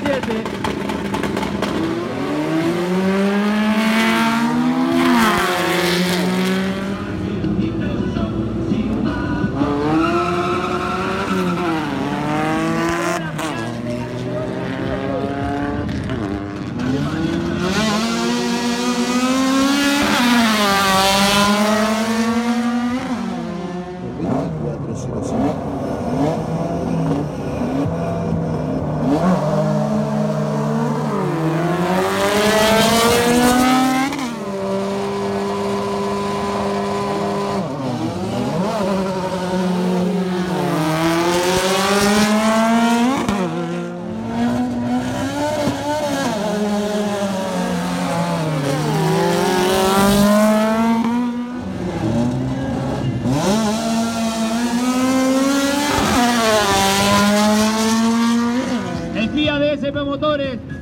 7. El Kia Motores